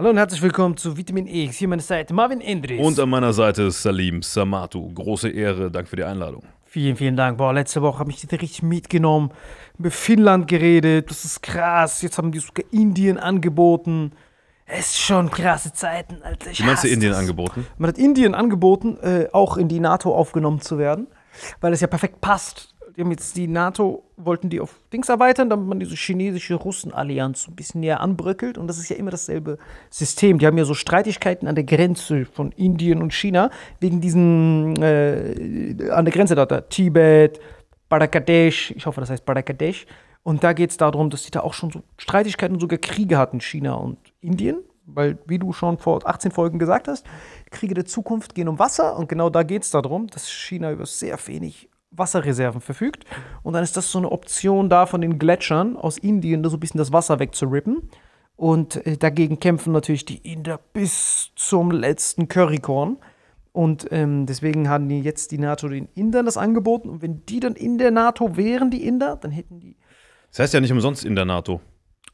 Hallo und herzlich willkommen zu Vitamin X. Hier meine Seite Marvin Endres. Und an meiner Seite ist Salim Samatu. Große Ehre, danke für die Einladung. vielen, vielen Dank. Boah, letzte Woche habe ich dich richtig mitgenommen. Über Finnland geredet. Das ist krass. Jetzt haben die sogar Indien angeboten. Es ist schon krasse Zeiten, Alter. Ich Wie meinst du Indien das. angeboten? Man hat Indien angeboten, äh, auch in die NATO aufgenommen zu werden, weil es ja perfekt passt. Die haben jetzt die NATO, wollten die auf Dings erweitern, damit man diese chinesische Russenallianz ein bisschen näher anbröckelt. Und das ist ja immer dasselbe System. Die haben ja so Streitigkeiten an der Grenze von Indien und China, wegen diesen, äh, an der Grenze da, da Tibet, Bangladesch, ich hoffe, das heißt Bangladesch. Und da geht es darum, dass die da auch schon so Streitigkeiten und sogar Kriege hatten, China und Indien. Weil, wie du schon vor 18 Folgen gesagt hast, Kriege der Zukunft gehen um Wasser. Und genau da geht es darum, dass China über sehr wenig Wasserreserven verfügt. Und dann ist das so eine Option da von den Gletschern aus Indien, da so ein bisschen das Wasser wegzurippen. Und äh, dagegen kämpfen natürlich die Inder bis zum letzten Currykorn. Und ähm, deswegen haben die jetzt die NATO den Indern das angeboten. Und wenn die dann in der NATO wären, die Inder, dann hätten die. Das heißt ja nicht umsonst in der NATO.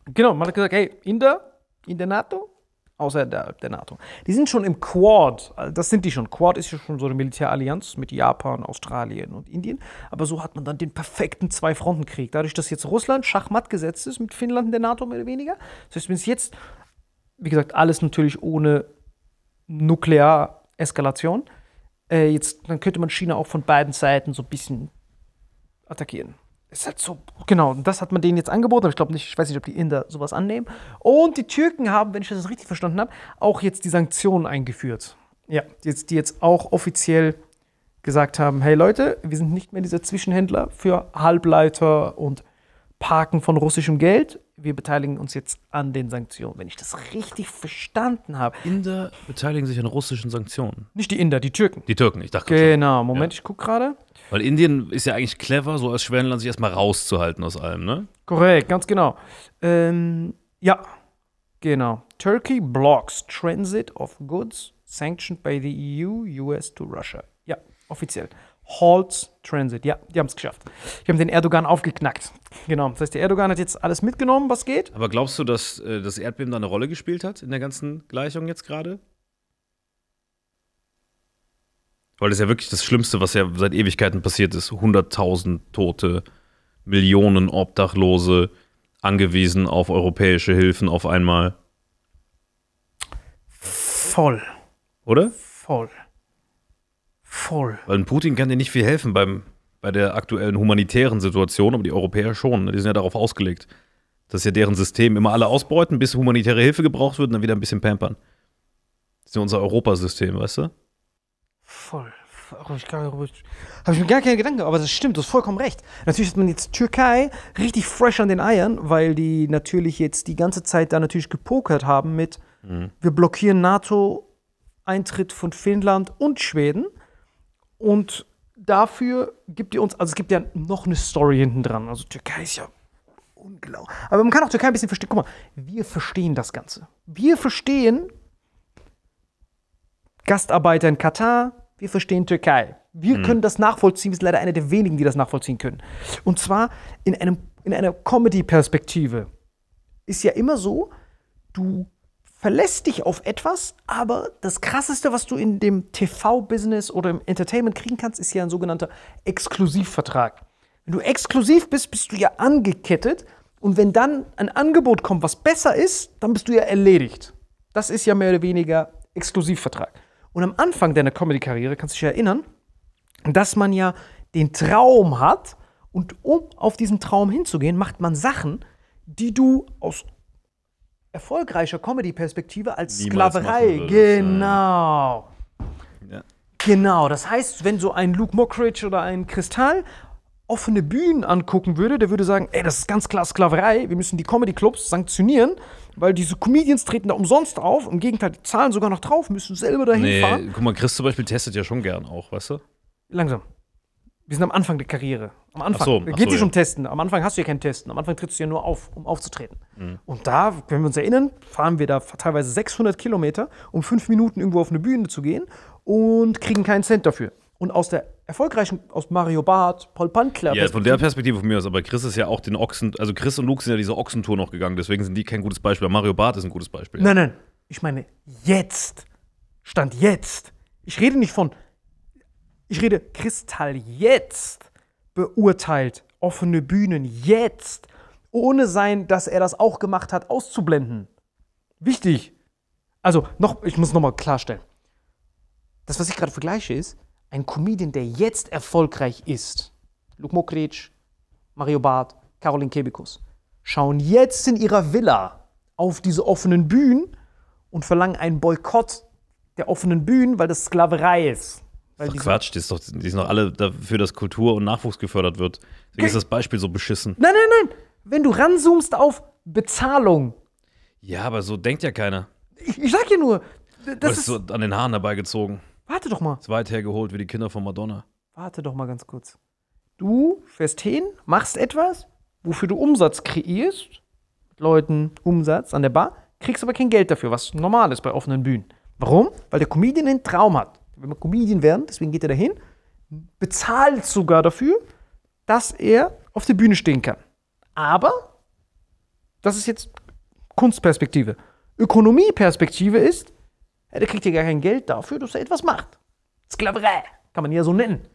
Genau, man hat gesagt, hey, Inder in der NATO, außer der, der NATO. Die sind schon im Quad, also das sind die schon. Quad ist ja schon so eine Militärallianz mit Japan, Australien und Indien. Aber so hat man dann den perfekten Zwei-Fronten-Krieg. Dadurch, dass jetzt Russland schachmatt gesetzt ist mit Finnland in der NATO mehr oder weniger. Das heißt, wenn es jetzt, wie gesagt, alles natürlich ohne Nukleareskalation, äh, jetzt, dann könnte man China auch von beiden Seiten so ein bisschen attackieren. Ist halt so, genau, und das hat man denen jetzt angeboten, aber ich glaube nicht, ich weiß nicht, ob die Inder sowas annehmen. Und die Türken haben, wenn ich das richtig verstanden habe, auch jetzt die Sanktionen eingeführt. Ja, die jetzt, die jetzt auch offiziell gesagt haben, hey Leute, wir sind nicht mehr dieser Zwischenhändler für Halbleiter und Parken von russischem Geld. Wir beteiligen uns jetzt an den Sanktionen, wenn ich das richtig verstanden habe. Inder beteiligen sich an russischen Sanktionen. Nicht die Inder, die Türken. Die Türken, ich dachte schon. Genau, Moment, ich gucke gerade. Weil Indien ist ja eigentlich clever, so als Schwellenland sich erstmal rauszuhalten aus allem, ne? Korrekt, ganz genau. Ähm, ja, genau. Turkey blocks transit of goods sanctioned by the EU, US to Russia. Ja, offiziell. Halts Transit. Ja, die haben es geschafft. Die haben den Erdogan aufgeknackt. Genau. Das heißt, der Erdogan hat jetzt alles mitgenommen, was geht. Aber glaubst du, dass äh, das Erdbeben da eine Rolle gespielt hat in der ganzen Gleichung jetzt gerade? Weil das ist ja wirklich das Schlimmste, was ja seit Ewigkeiten passiert ist. 100.000 Tote, Millionen Obdachlose, angewiesen auf europäische Hilfen auf einmal. Voll. Oder? Voll. Voll. Weil ein Putin kann dir nicht viel helfen beim, bei der aktuellen humanitären Situation, aber die Europäer schon. ne? Die sind ja darauf ausgelegt. Das ist ja deren System. Immer alle ausbeuten, bis humanitäre Hilfe gebraucht wird und dann wieder ein bisschen pampern. Das ist ja unser Europasystem, weißt du? Voll. Habe ich, hab ich mir gar keine Gedanken, aber das stimmt, du hast vollkommen recht. Natürlich hat man jetzt Türkei richtig fresh an den Eiern, weil die natürlich jetzt die ganze Zeit da natürlich gepokert haben mit, wir blockieren NATO-Eintritt von Finnland und Schweden und dafür gibt ihr uns, also es gibt ja noch eine Story hinten dran. Also Türkei ist ja unglaublich. Aber man kann auch Türkei ein bisschen verstehen. Guck mal, wir verstehen das Ganze. Wir verstehen, Gastarbeiter in Katar, wir verstehen Türkei. Wir können das nachvollziehen, wir sind leider einer der wenigen, die das nachvollziehen können. Und zwar in, einem, in einer Comedy-Perspektive. Ist ja immer so, du verlässt dich auf etwas, aber das Krasseste, was du in dem TV-Business oder im Entertainment kriegen kannst, ist ja ein sogenannter Exklusivvertrag. Wenn du exklusiv bist, bist du ja angekettet und wenn dann ein Angebot kommt, was besser ist, dann bist du ja erledigt. Das ist ja mehr oder weniger Exklusivvertrag. Und am Anfang deiner Comedy-Karriere kannst du dich erinnern, dass man ja den Traum hat und um auf diesen Traum hinzugehen, macht man Sachen, die du aus erfolgreicher Comedy-Perspektive als Niemals Sklaverei. Genau. Ja. Genau, das heißt, wenn so ein Luke Mockridge oder ein Kristall offene Bühnen angucken würde, der würde sagen, ey, das ist ganz klar Sklaverei, wir müssen die Comedy-Clubs sanktionieren, weil diese Comedians treten da umsonst auf, im Gegenteil, die zahlen sogar noch drauf, müssen selber dahin Nee, fahren. guck mal, Chris zum Beispiel testet ja schon gern auch, weißt du? Langsam. Wir sind am Anfang der Karriere. Am Anfang. Ach so, ach geht so, nicht ja. um Testen. Am Anfang hast du ja kein Testen. Am Anfang trittst du ja nur auf, um aufzutreten. Mhm. Und da, wenn wir uns erinnern, fahren wir da teilweise 600 Kilometer, um fünf Minuten irgendwo auf eine Bühne zu gehen und kriegen keinen Cent dafür. Und aus der erfolgreichen, aus Mario Barth, Paul Pantler, Ja, von der Perspektive von mir aus, aber Chris ist ja auch den Ochsen, also Chris und Luke sind ja diese Ochsentour noch gegangen, deswegen sind die kein gutes Beispiel. Mario Barth ist ein gutes Beispiel. Nein, nein. Ich meine, jetzt. Stand jetzt. Ich rede nicht von. Ich rede Kristall jetzt beurteilt offene Bühnen jetzt, ohne sein, dass er das auch gemacht hat, auszublenden. Wichtig. Also, noch, ich muss nochmal klarstellen. Das, was ich gerade vergleiche, ist ein Comedian, der jetzt erfolgreich ist. Luke Mokric, Mario Barth, Caroline Kebekus, schauen jetzt in ihrer Villa auf diese offenen Bühnen und verlangen einen Boykott der offenen Bühnen, weil das Sklaverei ist. Weil Doch diese- Quatsch, die, ist doch, die sind doch alle dafür, dass Kultur und Nachwuchs gefördert wird. Deswegen ist das Beispiel so beschissen. Nein, nein, nein. Wenn du ranzoomst auf Bezahlung, Ja, aber so denkt ja keiner. ich, ich sag dir nur, das Das ist. ist so an den Haaren herbeigezogen. warte doch mal. Ist weit hergeholt wie die Kinder von Madonna. Warte doch mal ganz kurz. Du fährst hin, machst etwas, wofür du Umsatz kreierst, mit Leuten Umsatz an der Bar, kriegst aber kein Geld dafür, was normal ist bei offenen Bühnen. Warum? Weil der Comedian einen Traum hat. Wenn wir Comedian werden, deswegen geht er dahin, bezahlt sogar dafür, dass er auf der Bühne stehen kann. Aber, das ist jetzt Kunstperspektive. Ökonomieperspektive ist, der kriegt ja gar kein Geld dafür, dass er etwas macht. Sklaverei, kann man ja so nennen.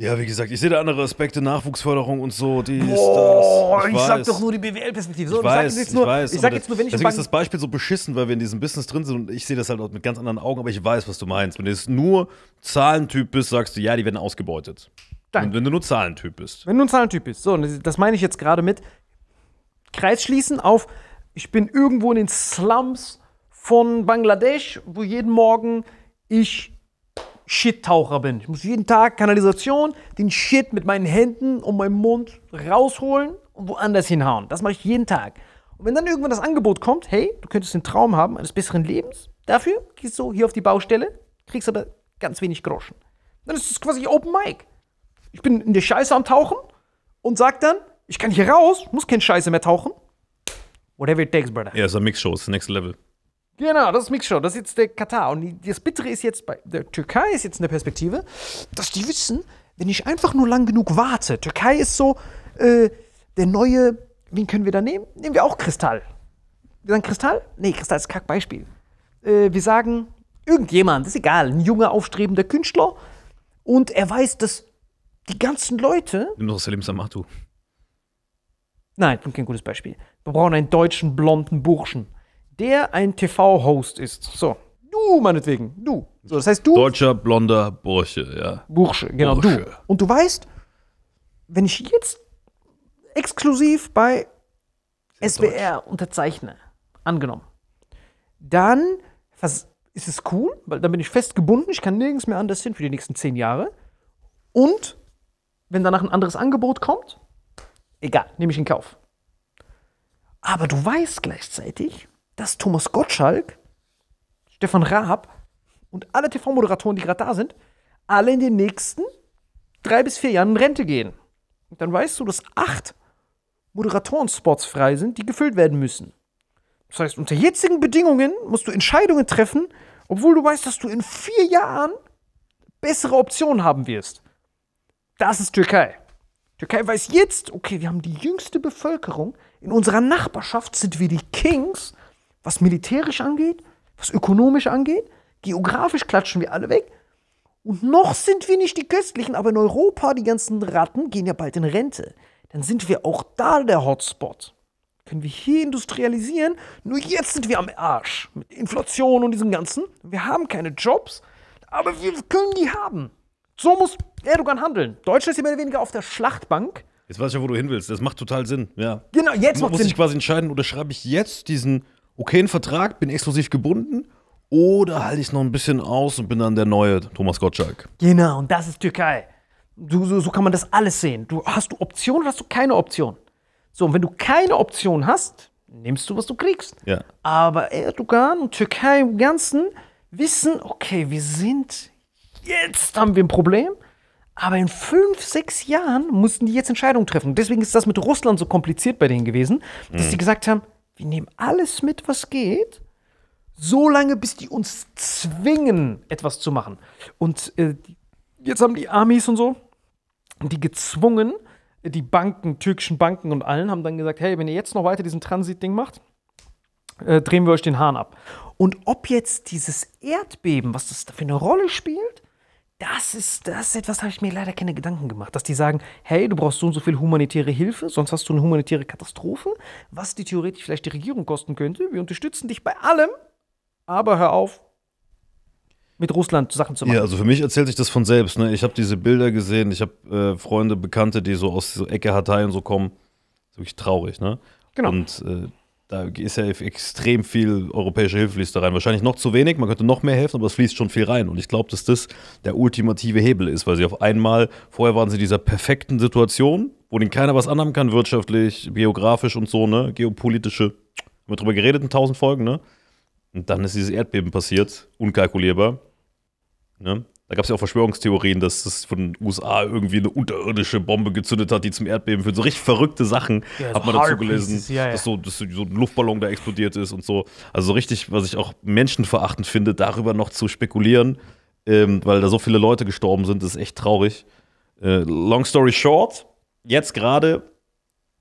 Ja, wie gesagt, ich sehe da andere Aspekte, Nachwuchsförderung und so, die Boah, ist ich, das. sag doch nur die BWL-Perspektive. So, Ich weiß, sag jetzt ich nur, weiß. ich sag jetzt nur, wenn ich deswegen ist das Beispiel so beschissen, weil wir in diesem Business drin sind und ich sehe das halt auch mit ganz anderen Augen, aber ich weiß, was du meinst. Wenn du jetzt nur Zahlentyp bist, sagst du, ja, die werden ausgebeutet. Danke. Und wenn du nur Zahlentyp bist. Wenn du ein Zahlentyp bist. So, das- das meine ich jetzt gerade mit Kreis schließen auf, ich bin irgendwo in den Slums von Bangladesch, wo jeden Morgen ich Shit-Taucher bin. Ich muss jeden Tag Kanalisation, den Shit mit meinen Händen und meinem Mund rausholen und woanders hinhauen. Das mache ich jeden Tag. Und wenn dann irgendwann das Angebot kommt, hey, du könntest den Traum haben eines besseren Lebens, dafür gehst du hier auf die Baustelle, kriegst aber ganz wenig Groschen. Dann ist es quasi Open Mic. Ich bin in der Scheiße am Tauchen und sag dann, ich kann hier raus, muss kein Scheiße mehr tauchen. Whatever it takes, brother. Ja, ist eine Mixshow, ist Next Level. Genau, das ist Mixshow. Das ist jetzt der Katar. Und das Bittere ist jetzt bei der Türkei ist jetzt in der Perspektive, dass die wissen, wenn ich einfach nur lang genug warte. Türkei ist so äh, der neue, wen können wir da nehmen? Nehmen wir auch Kristall. Wir sagen Kristall? Nee, Kristall ist ein Kackbeispiel. Äh, wir sagen irgendjemand, ist egal, ein junger, aufstrebender Künstler. Und er weiß, dass die ganzen Leute Nimm doch Salim Samatu. Nein, kein gutes Beispiel. Wir brauchen einen deutschen blonden Burschen, der ein TV-Host ist. So, du meinetwegen, du. So, das heißt du, Deutscher, blonder Bursche, ja. Bursche, genau Bursche. du. Und du weißt, wenn ich jetzt exklusiv bei SWR unterzeichne, angenommen, dann was, ist es cool, weil dann bin ich fest gebunden, ich kann nirgends mehr anders hin für die nächsten zehn Jahre. Und wenn danach ein anderes Angebot kommt, egal, nehme ich in Kauf. Aber du weißt gleichzeitig, dass Thomas Gottschalk, Stefan Raab und alle TV-Moderatoren, die gerade da sind, alle in den nächsten drei bis vier Jahren in Rente gehen. Und dann weißt du, dass acht Moderatoren-Spots frei sind, die gefüllt werden müssen. Das heißt, unter jetzigen Bedingungen musst du Entscheidungen treffen, obwohl du weißt, dass du in vier Jahren bessere Optionen haben wirst. Das ist Türkei. Türkei weiß jetzt, okay, wir haben die jüngste Bevölkerung. In unserer Nachbarschaft sind wir die Kings, was militärisch angeht, was ökonomisch angeht. Geografisch klatschen wir alle weg. Und noch sind wir nicht die Köstlichen, aber in Europa, die ganzen Ratten gehen ja bald in Rente. Dann sind wir auch da der Hotspot. Können wir hier industrialisieren? Nur jetzt sind wir am Arsch. Mit Inflation und diesem Ganzen. Wir haben keine Jobs, aber wir können die haben. So muss Erdogan handeln. Deutschland ist ja mehr oder weniger auf der Schlachtbank. Jetzt weiß ich ja, wo du hin willst. Das macht total Sinn, ja. Genau, jetzt Man macht muss sich Sinn. quasi entscheiden, oder schreibe ich jetzt diesen okayen Vertrag, bin exklusiv gebunden, oder halte ich noch ein bisschen aus und bin dann der neue Thomas Gottschalk. Genau, und das ist Türkei. Du, so, so kann man das alles sehen. Du hast du Option oder hast du keine Option? So, und wenn du keine Option hast, nimmst du, was du kriegst. Ja. Aber Erdogan und Türkei im Ganzen wissen, okay, wir sind, jetzt haben wir ein Problem. Aber in fünf, sechs Jahren mussten die jetzt Entscheidungen treffen. Deswegen ist das mit Russland so kompliziert bei denen gewesen, dass die gesagt haben, wir nehmen alles mit, was geht, so lange, bis die uns zwingen, etwas zu machen. Und äh, jetzt haben die Amis und so, die gezwungen, die Banken, türkischen Banken und allen, haben dann gesagt, hey, wenn ihr jetzt noch weiter diesen Transitding macht, äh, drehen wir euch den Hahn ab. Und ob jetzt dieses Erdbeben, was das da für eine Rolle spielt, das ist, das ist etwas, da habe ich mir leider keine Gedanken gemacht. Dass die sagen, hey, du brauchst so und so viel humanitäre Hilfe, sonst hast du eine humanitäre Katastrophe, was die theoretisch vielleicht die Regierung kosten könnte. Wir unterstützen dich bei allem, aber hör auf, mit Russland Sachen zu machen. Ja, also für mich erzählt sich das von selbst. Ne? Ich habe diese Bilder gesehen, ich habe äh, Freunde, Bekannte, die so aus dieser Ecke Hatay und so kommen. Das ist wirklich traurig, ne? Genau. Und äh, da ist ja extrem viel europäische Hilfe fließt da rein. Wahrscheinlich noch zu wenig, man könnte noch mehr helfen, aber es fließt schon viel rein. Und ich glaube, dass das der ultimative Hebel ist, weil sie auf einmal, vorher waren sie in dieser perfekten Situation, wo denen keiner was anhaben kann, wirtschaftlich, geografisch und so, ne? Geopolitische, haben wir drüber geredet in tausend Folgen, ne? Und dann ist dieses Erdbeben passiert, unkalkulierbar. Ne? Da gab es ja auch Verschwörungstheorien, dass es von den USA irgendwie eine unterirdische Bombe gezündet hat, die zum Erdbeben führt. So richtig verrückte Sachen Ja, hat man dazu gelesen, Pieces, ja, ja. dass, so, dass so ein Luftballon da explodiert ist und so. Also so richtig, was ich auch menschenverachtend finde, darüber noch zu spekulieren, ähm, weil da so viele Leute gestorben sind, ist echt traurig. Äh, long story short, jetzt gerade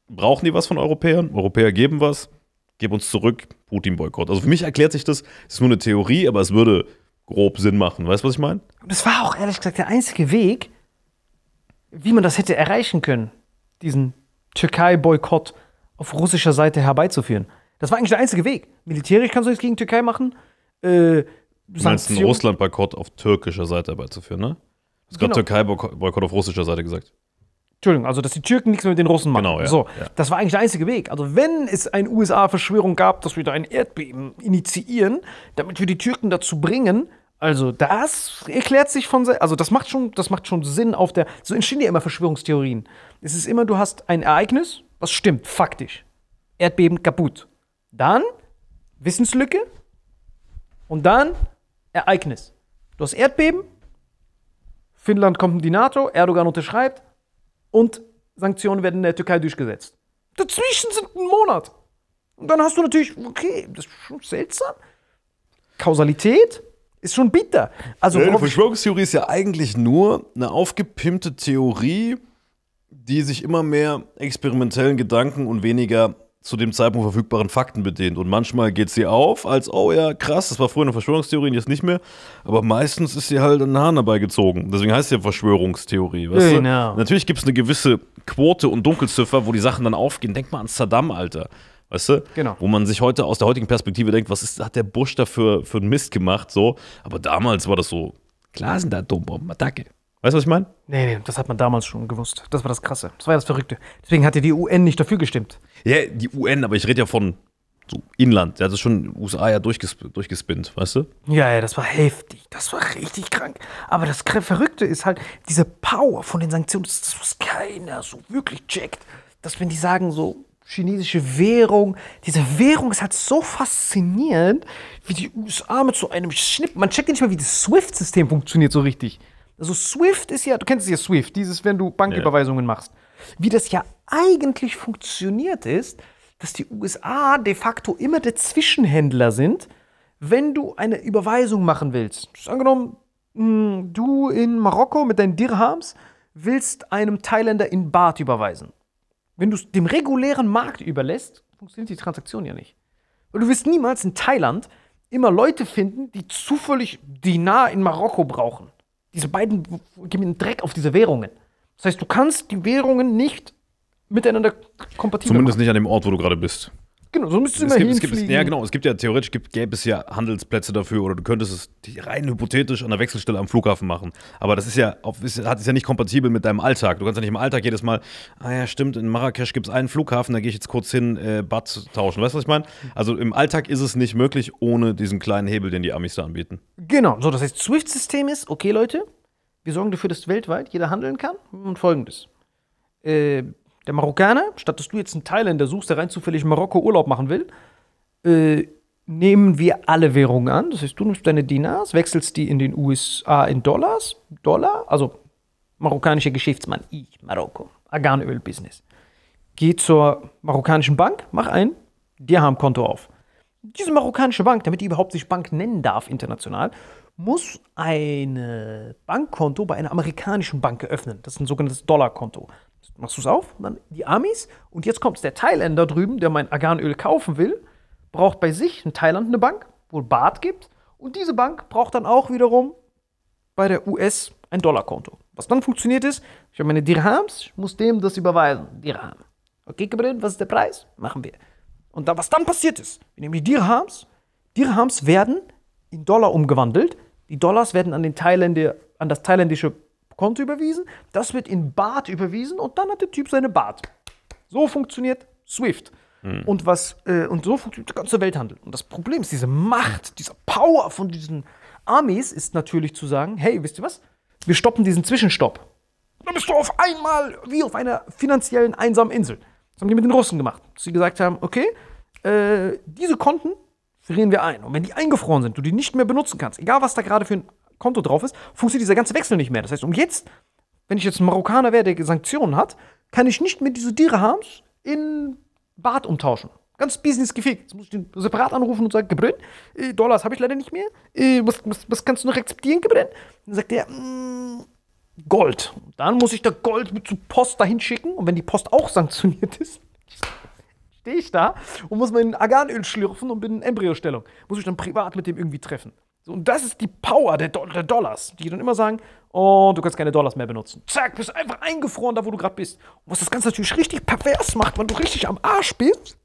brauchen die was von Europäern. Europäer geben was, geben uns zurück, Putin-Boykott. Also für mich erklärt sich das, es ist nur eine Theorie, aber es würde grob Sinn machen. Weißt du, was ich meine? Und das war auch ehrlich gesagt der einzige Weg, wie man das hätte erreichen können, diesen Türkei-Boykott auf russischer Seite herbeizuführen. Das war eigentlich der einzige Weg. Militärisch kannst du nichts gegen Türkei machen. Äh, Du meinst einen Russland-Boykott auf türkischer Seite herbeizuführen, ne? Du hast gerade Genau. Türkei-Boykott auf russischer Seite gesagt. Entschuldigung, also dass die Türken nichts mehr mit den Russen machen. Genau, ja. So, Ja. das war eigentlich der einzige Weg. Also wenn es eine USA-Verschwörung gab, dass wir da ein Erdbeben initiieren, damit wir die Türken dazu bringen, also das erklärt sich von also das macht schon, das macht schon Sinn auf der. So entstehen ja immer Verschwörungstheorien. Es ist immer, du hast ein Ereignis, was stimmt, faktisch. Erdbeben kaputt. Dann Wissenslücke und dann Ereignis. Du hast Erdbeben, Finnland kommt in die NATO, Erdogan unterschreibt, und Sanktionen werden in der Türkei durchgesetzt. Dazwischen sind ein Monat. Und dann hast du natürlich, okay, das ist schon seltsam. Kausalität ist schon bitter. Also, ich, Verschwörungstheorie ist ja eigentlich nur eine aufgepimpte Theorie, die sich immer mehr experimentellen Gedanken und weniger zu dem Zeitpunkt verfügbaren Fakten bedient. Und manchmal geht sie auf als, oh ja, krass, das war früher eine Verschwörungstheorie, jetzt nicht mehr. Aber meistens ist sie halt an den Haaren dabei gezogen. Deswegen heißt sie ja Verschwörungstheorie. Weißt Genau. du? Natürlich gibt es eine gewisse Quote und Dunkelziffer, wo die Sachen dann aufgehen. Denk mal an Saddam, Alter. Weißt du? Genau. Wo man sich heute aus der heutigen Perspektive denkt, was ist, hat der Bush da für, für einen Mist gemacht? So. Aber damals war das so, klar sind da Atombomben, Attacke. Weißt du, was ich meine? nee, nee, das hat man damals schon gewusst. Das war das Krasse. Das war ja das Verrückte. Deswegen hat ja die UN nicht dafür gestimmt. Ja, die UN, aber ich rede ja von so Inland. Der hat es schon in den USA ja durchgesp durchgespinnt, weißt du? Ja, ja, das war heftig. Das war richtig krank. Aber das Verrückte ist halt, diese Power von den Sanktionen, das ist das, was keiner so wirklich checkt. Dass, wenn die sagen, so chinesische Währung, diese Währung ist halt so faszinierend, wie die USA mit so einem Schnipp, man checkt ja nicht mal, wie das SWIFT-System funktioniert so richtig. Also SWIFT ist ja, du kennst es ja SWIFT, dieses, wenn du Banküberweisungen machst. Wie das ja eigentlich funktioniert ist, dass die USA de facto immer der Zwischenhändler sind, wenn du eine Überweisung machen willst. Angenommen, mh, du in Marokko mit deinen Dirhams willst einem Thailänder in Baht überweisen. Wenn du es dem regulären Markt überlässt, funktioniert die Transaktion ja nicht. Weil du wirst niemals in Thailand immer Leute finden, die zufällig Dinar in Marokko brauchen. Diese beiden geben einen Dreck auf diese Währungen. Das heißt, du kannst die Währungen nicht miteinander kompatibel Zumindest machen. nicht an dem Ort, wo du gerade bist. Genau, so müsstest du immer gibt, ja, genau. Es gibt ja theoretisch gibt, gäbe es ja Handelsplätze dafür oder du könntest es rein hypothetisch an der Wechselstelle am Flughafen machen. Aber das ist ja, auf, ist, hat, ist ja nicht kompatibel mit deinem Alltag. Du kannst ja nicht im Alltag jedes Mal, ah ja, stimmt, in Marrakesch gibt es einen Flughafen, da gehe ich jetzt kurz hin, äh, Bad tauschen. Weißt du, was ich meine? Also im Alltag ist es nicht möglich ohne diesen kleinen Hebel, den die Amis da anbieten. Genau, so das heißt, SWIFT-System ist, okay Leute, wir sorgen dafür, dass weltweit jeder handeln kann und folgendes. Äh, der Marokkaner, statt dass du jetzt einen Thailänder suchst, der rein zufällig in Marokko Urlaub machen will, äh, nehmen wir alle Währungen an. Das heißt, du nimmst deine Dinars, wechselst die in den USA in Dollars, Dollar, also marokkanischer Geschäftsmann, ich, Marokko, Arganöl-Business. Geh zur marokkanischen Bank, mach ein Dirham-Konto auf. Diese marokkanische Bank, damit die überhaupt sich Bank nennen darf international, muss ein Bankkonto bei einer amerikanischen Bank eröffnen. Das ist ein sogenanntes Dollarkonto. Machst du es auf, dann die Amis und jetzt kommt der Thailänder drüben, der mein Arganöl kaufen will, braucht bei sich in Thailand eine Bank, wo Baht gibt. Und diese Bank braucht dann auch wiederum bei der US ein Dollarkonto. Was dann funktioniert ist, ich habe meine Dirhams, ich muss dem das überweisen. Dirham. Okay, Gabriel, was ist der Preis? Machen wir. Und da, was dann passiert ist, wir nehmen die Dirhams, Dirhams werden in Dollar umgewandelt, die Dollars werden an, den Thailänder, an das thailändische Konto überwiesen, das wird in Baht überwiesen und dann hat der Typ seine Baht. So funktioniert SWIFT. Und, was, äh, und so funktioniert der ganze Welthandel. Und das Problem ist, diese Macht, diese Power von diesen Armees ist natürlich zu sagen, hey, wisst ihr was? Wir stoppen diesen Zwischenstopp. Dann bist du auf einmal wie auf einer finanziellen einsamen Insel. Das haben die mit den Russen gemacht. Dass sie gesagt haben, okay, äh, diese Konten frieren wir ein. Und wenn die eingefroren sind, du die nicht mehr benutzen kannst, egal was da gerade für ein Konto drauf ist, funktioniert dieser ganze Wechsel nicht mehr. Das heißt, um jetzt, wenn ich jetzt ein Marokkaner wäre, der Sanktionen hat, kann ich nicht mehr diese Dirhams in Bart umtauschen. Ganz Business gefickt. Jetzt muss ich den separat anrufen und sagen, Gebrenn, äh, Dollars habe ich leider nicht mehr. Äh, was, was, was kannst du noch akzeptieren, Gebrenn? Dann sagt er, mm, Gold. Dann muss ich da Gold mit zur Post dahin schicken. Und wenn die Post auch sanktioniert ist, stehe ich da und muss mein Arganöl schlürfen und bin in Embryostellung. Muss ich dann privat mit dem irgendwie treffen. Und das ist die Power der, Do der Dollars, die dann immer sagen, oh, du kannst keine Dollars mehr benutzen. Zack, bist einfach eingefroren da, wo du gerade bist. Und was das Ganze natürlich richtig pervers macht, wenn du richtig am Arsch bist,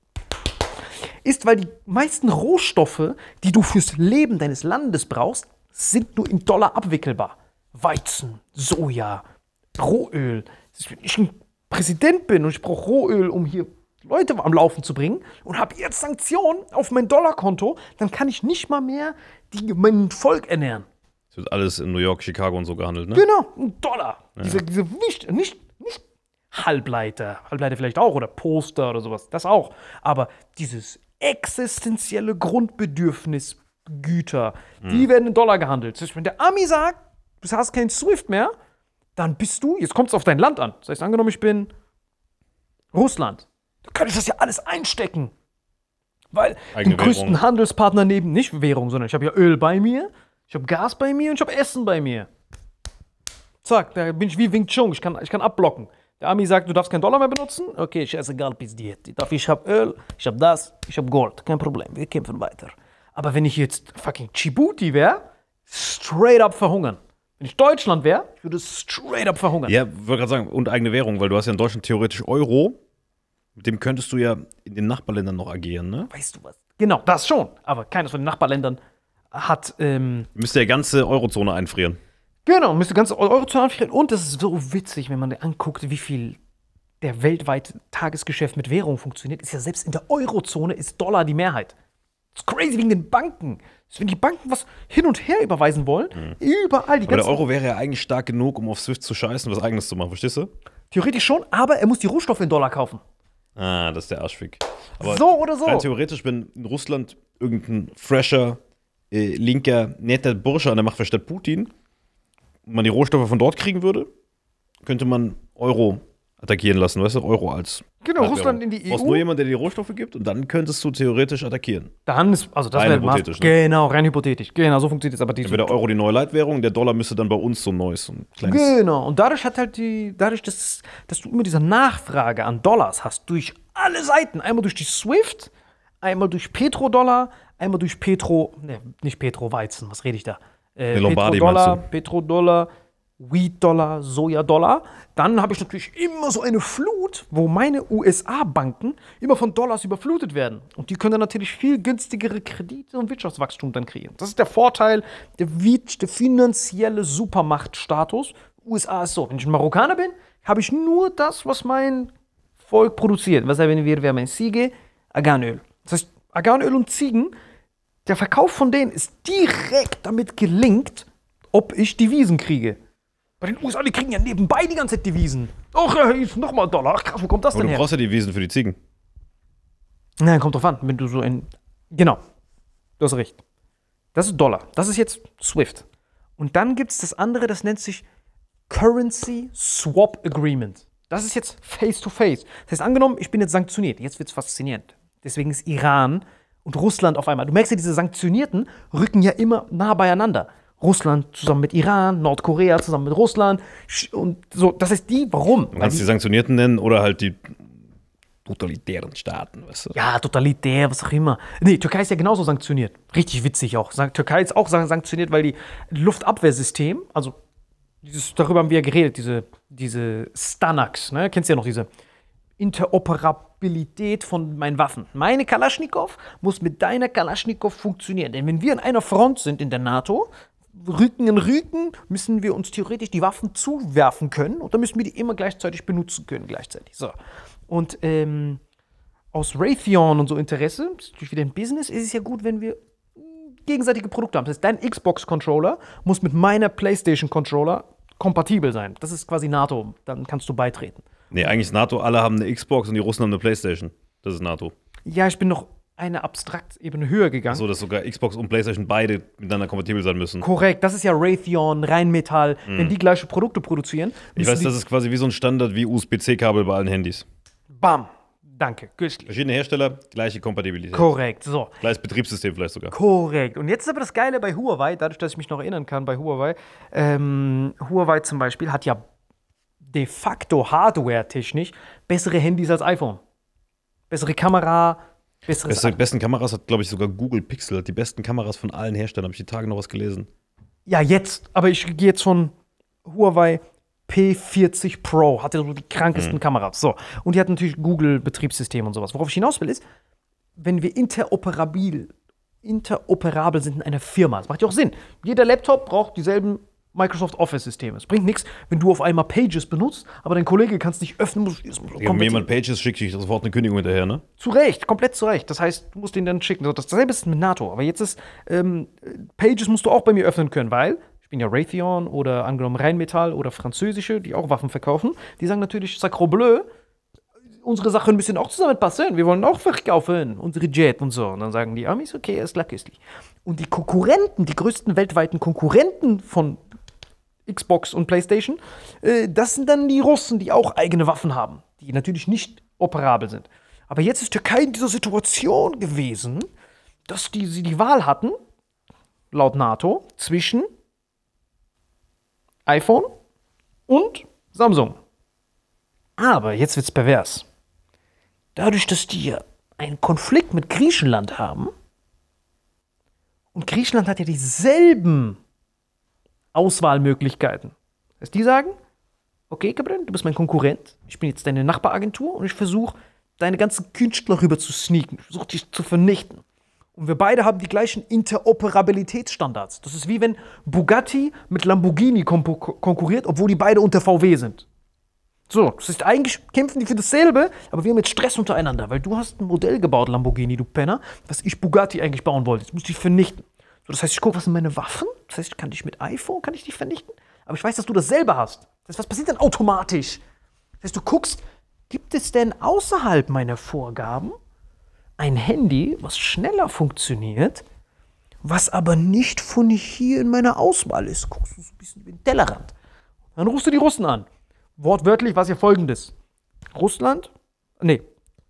ist, weil die meisten Rohstoffe, die du fürs Leben deines Landes brauchst, sind nur in Dollar abwickelbar. Weizen, Soja, Rohöl. Wenn ich ein Präsident bin und ich brauche Rohöl, um hier Leute am Laufen zu bringen und habe jetzt Sanktionen auf mein Dollarkonto, dann kann ich nicht mal mehr die, mein Volk ernähren. Es wird alles in New York, Chicago und so gehandelt, ne? Genau, ein Dollar. Diese, diese nicht, nicht, nicht Halbleiter, Halbleiter vielleicht auch oder Poster oder sowas, das auch. Aber dieses existenzielle Grundbedürfnis Güter, die werden in Dollar gehandelt. Das heißt, wenn der Ami sagt, du hast kein Swift mehr, dann bist du, jetzt kommt es auf dein Land an. Das heißt, angenommen, ich bin Russland, kann ich das ja alles einstecken. Weil Eigene den größten Währung. Handelspartner neben, nicht Währung, sondern ich habe ja Öl bei mir, ich habe Gas bei mir und ich habe Essen bei mir. Zack, da bin ich wie Wing Chun, ich kann, ich kann abblocken. Der Ami sagt, du darfst keinen Dollar mehr benutzen. Okay, scheißegal, bis die. Ich habe Öl, ich habe das, ich habe Gold, kein Problem, wir kämpfen weiter. Aber wenn ich jetzt fucking Djibouti wäre, straight up verhungern. Wenn ich Deutschland wäre, ich würde straight up verhungern. Ja, wollte gerade sagen, und eigene Währung, weil du hast ja in Deutschland theoretisch Euro. Mit dem könntest du ja in den Nachbarländern noch agieren, ne? Weißt du was? Genau, das schon. Aber keines von den Nachbarländern hat, ähm, Müsste ja ganze Eurozone einfrieren. Genau, müsste ganz Eurozone anfrieren. Und das ist so witzig, wenn man anguckt, wie viel der weltweite Tagesgeschäft mit Währung funktioniert. Ist ja selbst in der Eurozone ist Dollar die Mehrheit. Das ist crazy wegen den Banken. Wenn die Banken was hin und her überweisen wollen, überall die Aber der ganzen. Euro wäre ja eigentlich stark genug, um auf Swift zu scheißen, was eigenes zu machen, verstehst du? Theoretisch schon, aber er muss die Rohstoffe in Dollar kaufen. Ah, das ist der Arschfick. Aber so oder so. rein theoretisch, wenn in Russland irgendein fresher, äh, linker, netter Bursche an der Macht wäre statt Putin man die Rohstoffe von dort kriegen würde, könnte man Euro attackieren lassen, weißt du? Euro als. Genau. Russland in die Du brauchst EU. nur jemanden, der die Rohstoffe gibt und dann könntest du theoretisch attackieren. Dann ist, also das Rein wäre hypothetisch, Maß- Genau, rein hypothetisch. Genau, so funktioniert es. Aber die Dann wäre der Euro die neue Leitwährung, der Dollar müsste dann bei uns so ein neues, so ein kleines. Genau. Und dadurch hat halt die, dadurch, dass, dass du immer diese Nachfrage an Dollars hast, durch alle Seiten, einmal durch die SWIFT, einmal durch Petrodollar, einmal durch Petro, ne, nicht Petro-Weizen, was rede ich da? Äh, Lombardi Petrodollar, Petrodollar, Wheat-Dollar, Sojadollar. Dann habe ich natürlich immer so eine Flut, wo meine USA-Banken immer von Dollars überflutet werden. Und die können dann natürlich viel günstigere Kredite und Wirtschaftswachstum dann kreieren. Das ist der Vorteil, der, der finanzielle Supermachtstatus. USA ist so, wenn ich ein Marokkaner bin, habe ich nur das, was mein Volk produziert. Was haben wir? Wir haben ein Ziege, Arganöl. Das heißt, Arganöl und Ziegen, der Verkauf von denen ist direkt damit gelinkt, ob ich Devisen kriege. Bei den USA, die kriegen ja nebenbei die ganze Zeit Devisen. Ist nochmal Dollar. Ach, krass, wo kommt das Aber denn du her? brauchst ja die Wiesen für die Ziegen. Nein, kommt drauf an, wenn du so ein. Genau. Du hast recht. Das ist Dollar. Das ist jetzt SWIFT. Und dann gibt es das andere, das nennt sich Currency Swap Agreement. Das ist jetzt face to face. Das heißt, angenommen, ich bin jetzt sanktioniert. Jetzt wird es faszinierend. Deswegen ist Iran und Russland auf einmal. Du merkst ja, diese Sanktionierten rücken ja immer nah beieinander. Russland zusammen mit Iran, Nordkorea zusammen mit Russland. Und so, das heißt die, warum? Du kannst die Sanktionierten nennen oder halt die totalitären Staaten, weißt du? Ja, totalitär, was auch immer. Nee, Türkei ist ja genauso sanktioniert. Richtig witzig auch. Türkei ist auch san- sanktioniert, weil die Luftabwehrsystem, also dieses, darüber haben wir ja geredet, diese, diese Stanax, ne? Kennst du ja noch diese Interoperabilität von meinen Waffen. Meine Kalaschnikow muss mit deiner Kalaschnikow funktionieren. Denn wenn wir an einer Front sind in der NATO, Rücken in Rücken, müssen wir uns theoretisch die Waffen zuwerfen können und dann müssen wir die immer gleichzeitig benutzen können, gleichzeitig. So. Und ähm, aus Raytheon und so Interesse, das ist natürlich wieder ein Business, ist es ja gut, wenn wir gegenseitige Produkte haben. Das heißt, dein Xbox-Controller muss mit meiner PlayStation-Controller kompatibel sein. Das ist quasi NATO. Dann kannst du beitreten. Nee, eigentlich ist NATO, alle haben eine Xbox und die Russen haben eine Playstation. Das ist NATO. Ja, ich bin noch eine Abstrakt-Ebene höher gegangen. So, dass sogar Xbox und Playstation beide miteinander kompatibel sein müssen. Korrekt, das ist ja Raytheon, Rheinmetall, wenn die gleiche Produkte produzieren. Ich weiß, das ist quasi wie so ein Standard wie USB-C-Kabel bei allen Handys. Bam. Danke. Verschiedene Hersteller, gleiche Kompatibilität. Korrekt, so. Gleiches Betriebssystem vielleicht sogar. Korrekt. Und jetzt ist aber das Geile bei Huawei, dadurch, dass ich mich noch erinnern kann, bei Huawei, ähm, Huawei zum Beispiel hat ja de facto hardware-technisch bessere Handys als iPhone. Bessere Kamera, besseres. Beste, besten Kameras hat, glaube ich, sogar Google Pixel. Hat die besten Kameras von allen Herstellern. Habe ich die Tage noch was gelesen. ja, jetzt. Aber ich gehe jetzt von Huawei P40 Pro. Hatte so die krankesten Kameras. So. Und die hat natürlich Google-Betriebssystem und sowas. Worauf ich hinaus will, ist, wenn wir interoperabil, interoperabel sind in einer Firma, das macht ja auch Sinn. Jeder Laptop braucht dieselben Microsoft Office-Systeme. Es bringt nichts, wenn du auf einmal Pages benutzt, aber dein Kollege kann es nicht öffnen. Muss, muss Ja, wenn jemand Pages schickt, schickt sofort eine Kündigung hinterher, ne? zu Recht, komplett zu Recht. Das heißt, du musst den dann schicken. So, Das dasselbe ist mit NATO. Aber jetzt ist, ähm, Pages musst du auch bei mir öffnen können, weil ich bin ja Raytheon oder angenommen Rheinmetall oder Französische, die auch Waffen verkaufen. Die sagen natürlich, Sacre Bleu, unsere Sachen müssen auch zusammenpassen. Wir wollen auch verkaufen, unsere Jet und so. Und dann sagen die Amis, okay, ist klar, köstlich. Und die Konkurrenten, die größten weltweiten Konkurrenten von Xbox und PlayStation, äh, das sind dann die Russen, die auch eigene Waffen haben, die natürlich nicht operabel sind. Aber jetzt ist Türkei in dieser Situation gewesen, dass die, sie die Wahl hatten, laut NATO, zwischen iPhone und Samsung. Aber jetzt wird's pervers. Dadurch, dass die einen Konflikt mit Griechenland haben, und Griechenland hat ja dieselben Auswahlmöglichkeiten. Das heißt, die sagen, okay, Gabriel, du bist mein Konkurrent, ich bin jetzt deine Nachbaragentur und ich versuche, deine ganzen Künstler rüber zu sneaken, ich versuche dich zu vernichten. Und wir beide haben die gleichen Interoperabilitätsstandards. Das ist wie wenn Bugatti mit Lamborghini konkurriert, obwohl die beide unter VW sind. So, das ist eigentlich kämpfen die für dasselbe, aber wir haben jetzt Stress untereinander, weil du hast ein Modell gebaut, Lamborghini, du Penner, was ich Bugatti eigentlich bauen wollte. Jetzt muss ich dich vernichten. So, das heißt, ich gucke, was sind meine Waffen? Das heißt, ich kann dich mit iPhone, kann ich dich vernichten? Aber ich weiß, dass du dasselbe hast. Das heißt, was passiert denn automatisch? Das heißt, du guckst, gibt es denn außerhalb meiner Vorgaben ein Handy, was schneller funktioniert, was aber nicht von hier in meiner Auswahl ist? Guckst du so ein bisschen über den Tellerrand. Dann rufst du die Russen an. Wortwörtlich war es ja folgendes. Russland, nee,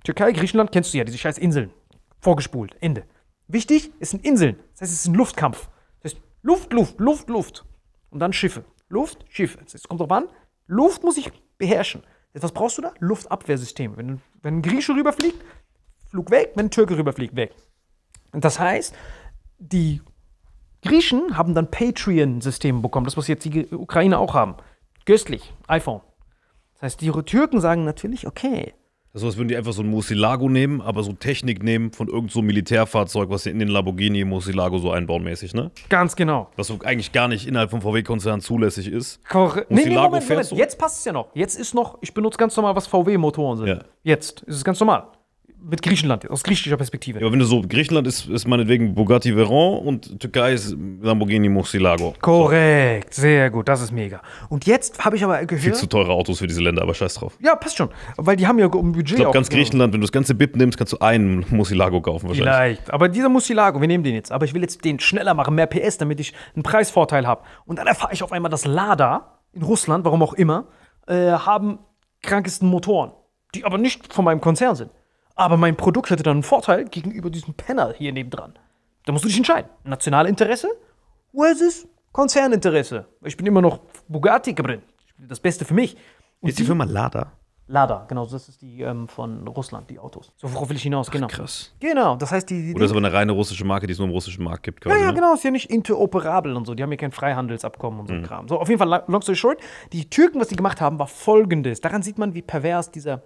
Türkei, Griechenland, kennst du ja, diese scheiß Inseln. Vorgespult, Ende. Wichtig, es sind Inseln. Das heißt, es ist ein Luftkampf. Das heißt, Luft, Luft, Luft, Luft. Und dann Schiffe. Luft, Schiffe. Das heißt, kommt drauf an, Luft muss ich beherrschen. Was brauchst du da? Luftabwehrsystem. Wenn, wenn ein Grieche rüberfliegt, Flug weg, wenn ein Türke rüberfliegt, weg. Und das heißt, die Griechen haben dann Patreon-Systeme bekommen, das, was jetzt die Ukraine auch haben. Göstlich, iPhone. Das heißt, die Türken sagen natürlich, okay, Das ist so, als würden die einfach so ein Musilago nehmen, aber so Technik nehmen von irgendeinem so Militärfahrzeug, was sie in den Lamborghini Musilago so einbauen mäßig, ne? ganz genau. Was so eigentlich gar nicht innerhalb vom VW-Konzern zulässig ist. Korrekt. Moment, fährt Moment. so? Jetzt passt es ja noch. Jetzt ist noch, ich benutze ganz normal, was VW-Motoren sind. Ja. Jetzt ist es ganz normal. Mit Griechenland, aus griechischer Perspektive. Ja, aber wenn du so, Griechenland ist, ist meinetwegen Bugatti Veyron und Türkei ist Lamborghini Musilago. Korrekt, sehr gut, das ist mega. Und jetzt habe ich aber Viel gehört. zu teure Autos für diese Länder, aber scheiß drauf. Ja, passt schon. Weil die haben ja um Budget Ich glaube, ganz Griechenland, wenn du das ganze BIP nimmst, kannst du einen Musilago kaufen wahrscheinlich. Vielleicht. Aber dieser Musilago, wir nehmen den jetzt. Aber ich will jetzt den schneller machen, mehr PS, damit ich einen Preisvorteil habe. Und dann erfahre ich auf einmal, dass Lada in Russland, warum auch immer, äh, haben krankesten Motoren, die aber nicht von meinem Konzern sind. Aber mein Produkt hätte dann einen Vorteil gegenüber diesem Penner hier nebendran. Da musst du dich entscheiden. Nationalinteresse versus Konzerninteresse. Ich bin immer noch Bugatti drin. Das Beste für mich. Und Ist die Firma Lada? Lada, genau, das ist die ähm, von Russland, die Autos. So, worauf will ich hinaus? Genau. Krass. Genau, das heißt, die. die Oder ist aber eine reine russische Marke, die es nur im russischen Markt gibt, ja, quasi. ja, ne? genau, ist ja nicht interoperabel und so. Die haben ja kein Freihandelsabkommen und so Mhm. ein Kram. So, auf jeden Fall, long story short, die Türken, was die gemacht haben, war folgendes. Daran sieht man, wie pervers dieser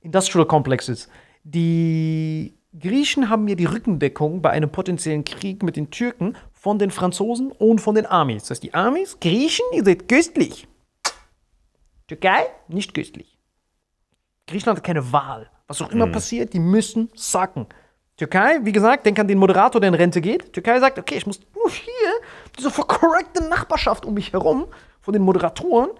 Industrial Complex ist. Die Griechen haben mir die Rückendeckung bei einem potenziellen Krieg mit den Türken von den Franzosen und von den Armees. Das heißt, die Armees, Griechen, ihr seid köstlich. Türkei, nicht köstlich. Griechenland hat keine Wahl. Was auch immer passiert, die müssen sacken. Türkei, wie gesagt, denk an den Moderator, der in Rente geht. Türkei sagt, okay, ich muss nur hier diese verkorrekte Nachbarschaft um mich herum von den Moderatoren,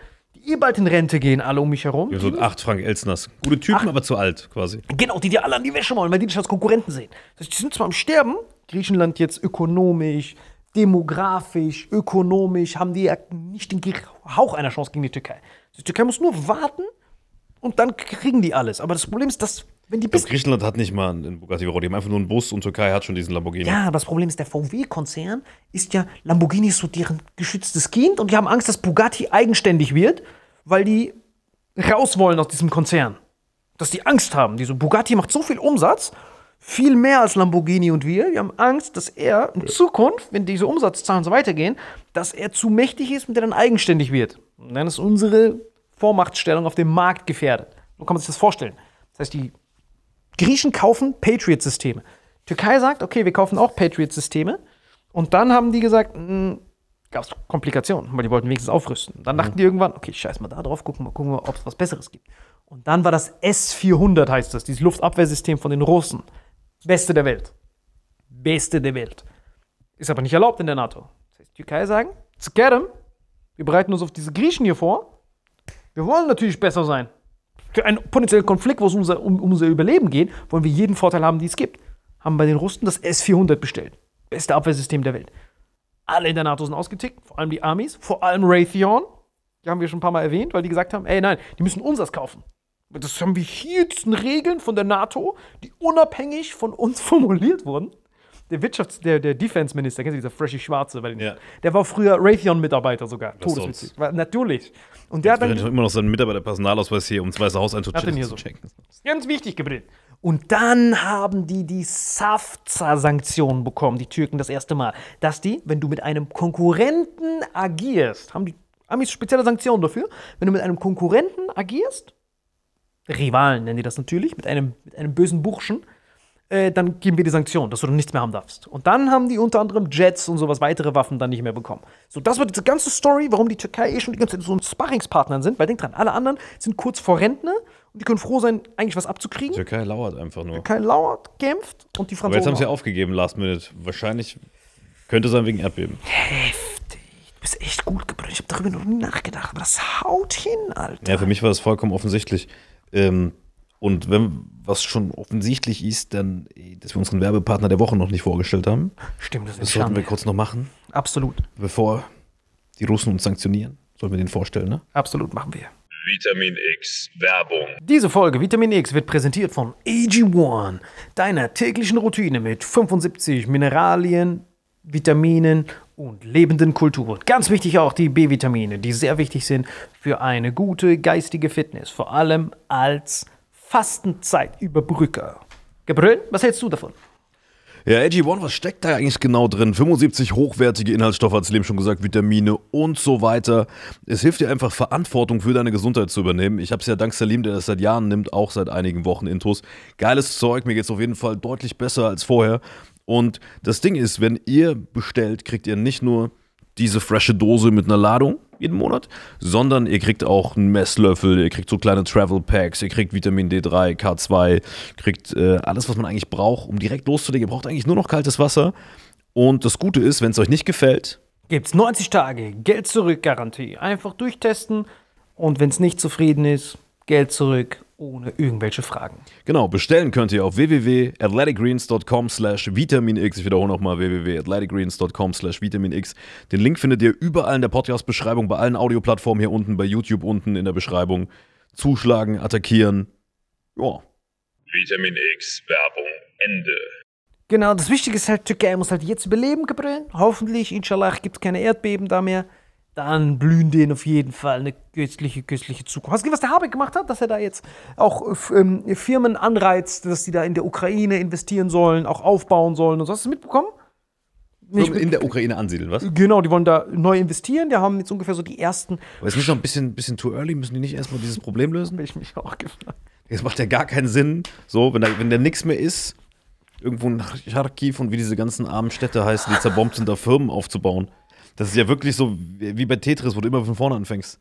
eh bald in Rente gehen, alle um mich herum. Ja, so die- acht Frank Elsners. Gute Typen, aber zu alt, quasi. Genau, die dir alle an die Wäsche wollen, weil die dich als Konkurrenten sehen. Das heißt, die sind zwar am Sterben, Griechenland jetzt ökonomisch, demografisch, ökonomisch, haben die ja nicht den Hauch einer Chance gegen die Türkei. Die Türkei muss nur warten und dann kriegen die alles. Aber das Problem ist, dass, wenn die Ich glaub. Griechenland hat nicht mal einen Bugatti Veyron, die haben einfach nur einen Bus und Türkei hat schon diesen Lamborghini. Ja, aber das Problem ist, der VW-Konzern ist ja, Lamborghini ist so deren geschütztes Kind und die haben Angst, dass Bugatti eigenständig wird, weil die raus wollen aus diesem Konzern. Dass die Angst haben. Diese Bugatti macht so viel Umsatz, viel mehr als Lamborghini und wir. Wir haben Angst, dass er in Zukunft, wenn diese Umsatzzahlen so weitergehen, dass er zu mächtig ist und der dann eigenständig wird. Und dann ist unsere Vormachtstellung auf dem Markt gefährdet. So kann man sich das vorstellen. Das heißt, die Griechen kaufen Patriot-Systeme. Türkei sagt, okay, wir kaufen auch Patriot-Systeme. Und dann haben die gesagt, gab es Komplikationen, weil die wollten wenigstens aufrüsten. Dann dachten die irgendwann, okay, scheiß mal da drauf, gucken wir, gucken wir ob es was Besseres gibt. Und dann war das S-400, heißt das, dieses Luftabwehrsystem von den Russen. Beste der Welt. Beste der Welt. Ist aber nicht erlaubt in der NATO. Das heißt, die Türkei sagen, Skerem, wir bereiten uns auf diese Griechen hier vor. Wir wollen natürlich besser sein. Für einen potenziellen Konflikt, wo es unser, um, um unser Überleben geht, wollen wir jeden Vorteil haben, den es gibt. Haben bei den Russen das S-400 bestellt. Beste Abwehrsystem der Welt. Alle in der NATO sind ausgetickt, vor allem die Armies, vor allem Raytheon. Die haben wir schon ein paar Mal erwähnt, weil die gesagt haben, ey nein, die müssen unseres kaufen. Das haben wir hier, diesen Regeln von der NATO, die unabhängig von uns formuliert wurden. Der Wirtschafts-, der, der Defense-Minister, kennst du dieser freshy Schwarze, bei den, Ja. der war früher Raytheon-Mitarbeiter sogar. Was Todeswitzig. War, natürlich. Und der hat Wir dann immer noch seinen Mitarbeiter-Personalausweis hier, um ins Weiße Haus Hat einzuchecken. so. Ganz wichtig, Gabriel. Und dann haben die die SAFTA-Sanktionen bekommen, die Türken das erste Mal. Dass die, wenn du mit einem Konkurrenten agierst, haben die Amis spezielle Sanktionen dafür, wenn du mit einem Konkurrenten agierst, Rivalen nennen die das natürlich, mit einem, mit einem bösen Burschen, äh, dann geben wir die Sanktion, dass du dann nichts mehr haben darfst. Und dann haben die unter anderem Jets und sowas, weitere Waffen dann nicht mehr bekommen. So, das war diese ganze Story, warum die Türkei eh schon die ganze Zeit so ein Sparringspartner sind, weil denk dran, alle anderen sind kurz vor Rentner und die können froh sein, eigentlich was abzukriegen. Die Türkei lauert einfach nur. Kein lauert, kämpft und die Aber Franzosen. jetzt haben sie auch. aufgegeben, last minute. Wahrscheinlich könnte sein wegen Erdbeben. Heftig. Du bist echt gut gebrüllt. Ich habe darüber noch nie nachgedacht, aber das haut hin, Alter. Ja, für mich war das vollkommen offensichtlich. Ähm, und wenn was schon offensichtlich ist, dann, eh, dass wir unseren Werbepartner der Woche noch nicht vorgestellt haben. Stimmt, das ist Das sollten wir kurz noch machen, Absolut. bevor die Russen uns sanktionieren. Sollten wir den vorstellen, ne? Absolut machen wir. Vitamin X Werbung. Diese Folge Vitamin X wird präsentiert von AG1, deiner täglichen Routine mit 75 Mineralien, Vitaminen und lebenden Kulturen. Ganz wichtig auch die B-Vitamine, die sehr wichtig sind für eine gute geistige Fitness, vor allem als Fastenzeitüberbrücker. Gabriel, was hältst du davon? Ja, AG1, was steckt da eigentlich genau drin? 75 hochwertige Inhaltsstoffe, hat Slim schon gesagt, Vitamine und so weiter. Es hilft dir einfach, Verantwortung für deine Gesundheit zu übernehmen. Ich habe es ja dank Salim, der das seit Jahren nimmt, auch seit einigen Wochen Intus. Geiles Zeug, mir geht es auf jeden Fall deutlich besser als vorher. Und das Ding ist, wenn ihr bestellt, kriegt ihr nicht nur diese frische Dose mit einer Ladung jeden Monat, sondern ihr kriegt auch einen Messlöffel, ihr kriegt so kleine Travel Packs, ihr kriegt Vitamin D3, K2, kriegt äh, alles, was man eigentlich braucht, um direkt loszulegen. Ihr braucht eigentlich nur noch kaltes Wasser. Und das Gute ist, wenn es euch nicht gefällt, Gibt's 90 Tage Geld zurück Garantie. Einfach durchtesten und wenn es nicht zufrieden ist, Geld zurück ohne irgendwelche Fragen. genau, bestellen könnt ihr auf www.athleticgreens.com slash vitaminx. Ich wiederhole nochmal www.athleticgreens.com slash vitaminx. Den Link findet ihr überall in der Podcast-Beschreibung, bei allen Audioplattformen hier unten, bei YouTube unten in der Beschreibung. Zuschlagen, attackieren. Ja, Vitamin X Werbung Ende. Genau, das Wichtige ist halt, Türkei muss halt jetzt überleben, Gabriel. Hoffentlich, inshallah, gibt es keine Erdbeben da mehr. Dann blühen denen auf jeden Fall eine köstliche, köstliche Zukunft. Hast du gesehen, was der Habeck gemacht hat? Dass er da jetzt auch äh, ähm, Firmen anreizt, dass die da in der Ukraine investieren sollen, auch aufbauen sollen und so. Hast du das mitbekommen? Nicht in der Ukraine ansiedeln, was? Genau, die wollen da neu investieren. Die haben jetzt ungefähr so die ersten. Aber ist nicht noch ein bisschen, bisschen too early? Müssen die nicht erstmal dieses Problem lösen? Hab ich mich auch gefragt. Es macht ja gar keinen Sinn, so, wenn da, wenn da nichts mehr ist, irgendwo in Charkiw und wie diese ganzen armen Städte heißen, die zerbombt sind, da Firmen aufzubauen. Das ist ja wirklich so wie bei Tetris, wo du immer von vorne anfängst.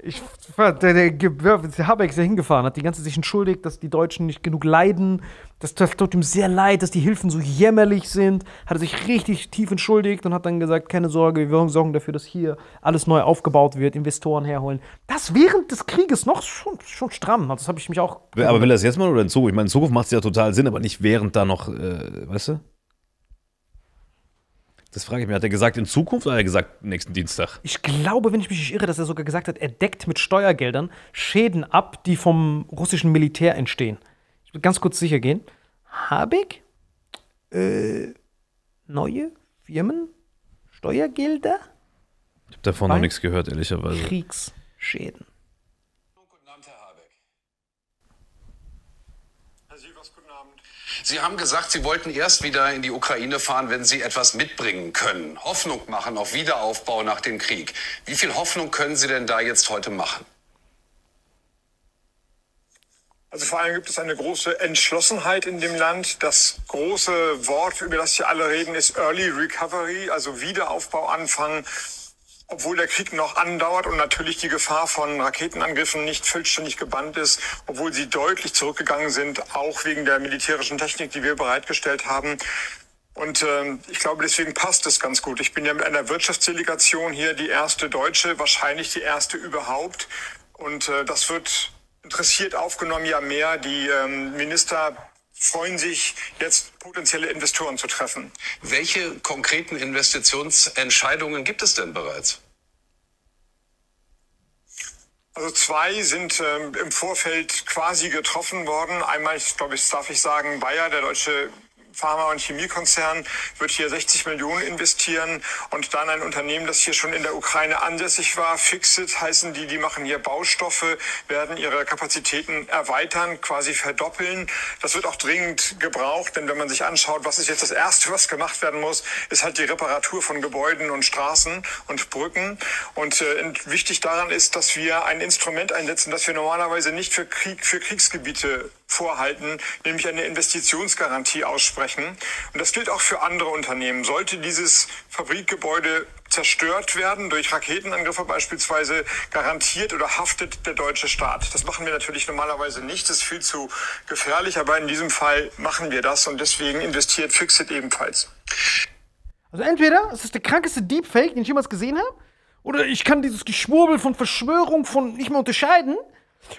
Ich, der, der, der Habeck ist ja hingefahren, hat die ganze Zeit sich entschuldigt, dass die Deutschen nicht genug leiden. Das tut ihm sehr leid, dass die Hilfen so jämmerlich sind. Hat er sich richtig tief entschuldigt und hat dann gesagt: Keine Sorge, wir sorgen dafür, dass hier alles neu aufgebaut wird, Investoren herholen. Das während des Krieges noch schon, schon stramm. Also Das habe ich mich auch. Aber will er das jetzt mal oder in Zukunft? Ich meine, in Zukunft macht es ja total Sinn, aber nicht während da noch, äh, weißt du? Das frage ich mich. Hat er gesagt in Zukunft oder hat er gesagt nächsten Dienstag? Ich glaube, wenn ich mich nicht irre, dass er sogar gesagt hat, er deckt mit Steuergeldern Schäden ab, die vom russischen Militär entstehen. Ich will ganz kurz sicher gehen. Habeck? Äh, neue Firmen? Steuergelder? Ich habe davon noch Nein. nichts gehört, ehrlicherweise. Kriegsschäden. Sie haben gesagt, Sie wollten erst wieder in die Ukraine fahren, wenn Sie etwas mitbringen können. Hoffnung machen auf Wiederaufbau nach dem Krieg. Wie viel Hoffnung können Sie denn da jetzt heute machen? Also vor allem gibt es eine große Entschlossenheit in dem Land. Das große Wort, über das hier alle reden, ist Early Recovery, also Wiederaufbau anfangen, obwohl der Krieg noch andauert und natürlich die Gefahr von Raketenangriffen nicht vollständig gebannt ist, obwohl sie deutlich zurückgegangen sind, auch wegen der militärischen Technik, die wir bereitgestellt haben. Und ähm, ich glaube, deswegen passt es ganz gut. Ich bin ja mit einer Wirtschaftsdelegation hier, die erste deutsche, wahrscheinlich die erste überhaupt. Und äh, das wird interessiert aufgenommen, ja mehr. Die ähm, Minister freuen sich, jetzt potenzielle Investoren zu treffen. Welche konkreten Investitionsentscheidungen gibt es denn bereits? Also zwei sind ähm, im Vorfeld quasi getroffen worden. Einmal, ich glaube, ich darf ich sagen, Bayer, der deutsche Pharma- und Chemiekonzern, wird hier 60 Millionen investieren und dann ein Unternehmen, das hier schon in der Ukraine ansässig war, Fixit heißen die, die machen hier Baustoffe, werden ihre Kapazitäten erweitern, quasi verdoppeln. Das wird auch dringend gebraucht, denn wenn man sich anschaut, was ist jetzt das Erste, was gemacht werden muss, ist halt die Reparatur von Gebäuden und Straßen und Brücken. Und äh, wichtig daran ist, dass wir ein Instrument einsetzen, das wir normalerweise nicht für Krieg, für Kriegsgebiete vorhalten, nämlich eine Investitionsgarantie aussprechen. Und das gilt auch für andere Unternehmen. Sollte dieses Fabrikgebäude zerstört werden durch Raketenangriffe beispielsweise, garantiert oder haftet der deutsche Staat. Das machen wir natürlich normalerweise nicht, das ist viel zu gefährlich, aber in diesem Fall machen wir das und deswegen investiert Fixit ebenfalls. Also entweder es ist der krankeste Deepfake, den ich jemals gesehen habe, oder ich kann dieses Geschwurbel von Verschwörung von nicht mehr unterscheiden.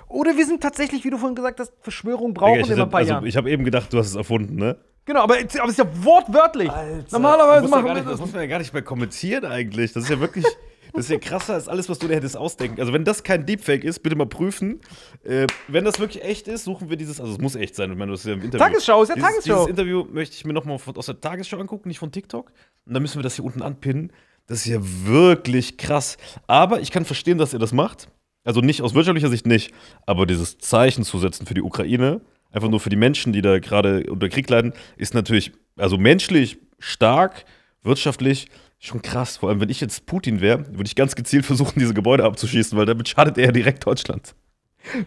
Oder wir sind tatsächlich, wie du vorhin gesagt hast, Verschwörung brauchen Digga, ich, immer ein paar also, Jahren. ich habe eben gedacht, du hast es erfunden, ne? Genau, aber, es- aber es ist ja wortwörtlich. Normalerweise muss, ja machen wir das das. muss man ja gar nicht mehr kommentieren eigentlich. Das ist ja wirklich, das ist ja krasser als alles, was du dir hättest ausdenken. Also wenn das kein Deepfake ist, bitte mal prüfen. Äh, wenn das wirklich echt ist, suchen wir dieses, also es muss echt sein. Ich meine, das ist ja im Interview. Tagesschau, ist ja dieses, Tagesschau. Dieses Interview möchte ich mir nochmal aus der Tagesschau angucken, nicht von TikTok. Und dann müssen wir das hier unten anpinnen. Das ist ja wirklich krass. Aber ich kann verstehen, dass ihr das macht. Also nicht aus wirtschaftlicher Sicht nicht, aber dieses Zeichen zu setzen für die Ukraine, einfach nur für die Menschen, die da gerade unter Krieg leiden, ist natürlich, also menschlich stark, wirtschaftlich schon krass. Vor allem, wenn ich jetzt Putin wäre, würde ich ganz gezielt versuchen, diese Gebäude abzuschießen, weil damit schadet er direkt Deutschland.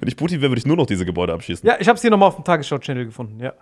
Wenn ich Putin wäre, würde ich nur noch diese Gebäude abschießen. Ja, ich hab's hier nochmal auf dem Tagesschau-Channel gefunden, ja.